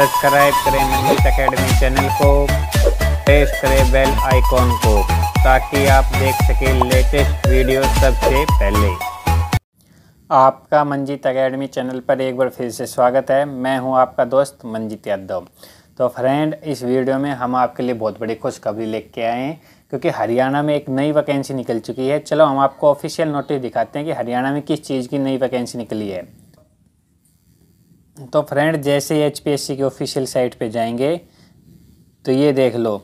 Subscribe करें Manjit academy channel को press करें बेल आइकॉन को, ताकि आप देख सकें लेटेस्ट वीडियो सबसे पहले। आपका मंजित अकेडमी चैनल पर एक बार फिर से स्वागत है। मैं हूँ आपका दोस्त मंजीत यादव। तो फ्रेंड इस वीडियो में हम आपके लिए बहुत बड़ी खुशखबरी लेके आए हैं, क्योंकि हरियाणा में एक नई वैकेंसी निकल चुकी है। चलो हम आपको ऑफिशियल नोटिस दिखाते हैं कि हरियाणा में किस चीज़ की नई वैकेंसी निकली है। तो फ्रेंड, जैसे ही एचपीएससी की ऑफिशियल साइट पे जाएँगे तो ये देख लो।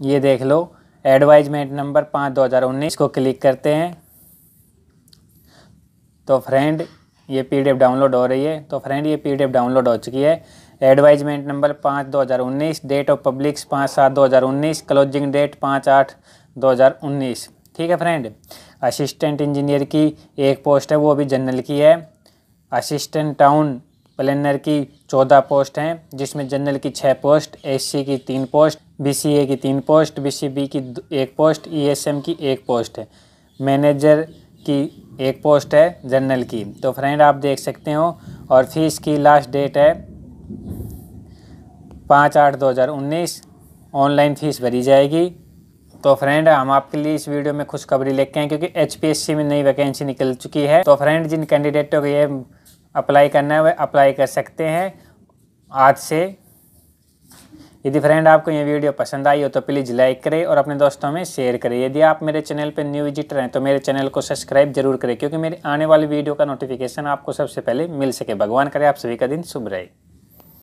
ये देख लो एडवाइजमेंट नंबर पाँच दो हज़ार उन्नीस को क्लिक करते हैं। तो फ्रेंड, ये पीडीएफ डाउनलोड हो रही है। तो फ्रेंड, ये पीडीएफ डाउनलोड हो चुकी है। एडवाइजमेंट नंबर पाँच दो हज़ार उन्नीस डेट ऑफ़ पब्लिक्स पाँच सात दो हज़ार उन्नीस क्लोजिंग डेट पाँच आठ दो हज़ार उन्नीस। ठीक है फ्रेंड असिस्टेंट इंजीनियर की एक पोस्ट है, वो भी जनरल की है। असिस्टेंट टाउन प्लानर की चौदह पोस्ट हैं, जिसमें जनरल की छः पोस्ट एससी की तीन पोस्ट बीसीए की तीन पोस्ट बीसीबी की एक पोस्ट ईएसएम की एक पोस्ट है। मैनेजर की एक पोस्ट है, जनरल की। तो फ्रेंड, आप देख सकते हो, और फ़ीस की लास्ट डेट है पाँच आठ दो हज़ार उन्नीस। ऑनलाइन फ़ीस भरी जाएगी। तो फ्रेंड हम आपके लिए इस वीडियो में खुशखबरी लेके हैं क्योंकि एचपीएससी में नई वैकेंसी निकल चुकी है। तो फ्रेंड जिन कैंडिडेटों को ये अप्लाई करना है वह अप्लाई कर सकते हैं आज से। यदि फ्रेंड आपको ये वीडियो पसंद आई हो तो प्लीज़ लाइक करें और अपने दोस्तों में शेयर करें। यदि आप मेरे चैनल पर न्यू विजिटर हैं तो मेरे चैनल को सब्सक्राइब ज़रूर करें, क्योंकि मेरी आने वाली वीडियो का नोटिफिकेशन आपको सबसे पहले मिल सके। भगवान करे आप सभी का दिन शुभ रहे।